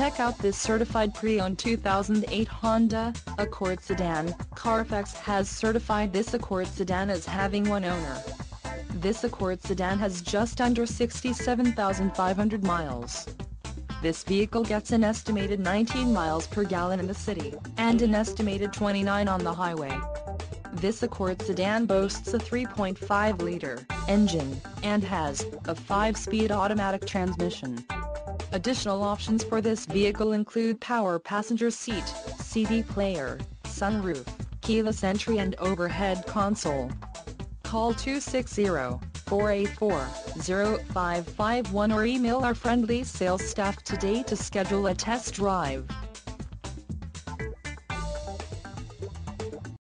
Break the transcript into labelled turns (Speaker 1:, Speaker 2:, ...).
Speaker 1: Check out this certified pre-owned 2008 Honda Accord sedan. Carfax has certified this Accord sedan as having one owner. This Accord sedan has just under 67,500 miles. This vehicle gets an estimated 19 miles per gallon in the city, and an estimated 29 on the highway. This Accord sedan boasts a 3.5-liter engine, and has a 5-speed automatic transmission. Additional options for this vehicle include power passenger seat, CD player, sunroof, keyless entry and overhead console. Call 260-484-0551 or email our friendly sales staff today to schedule a test drive.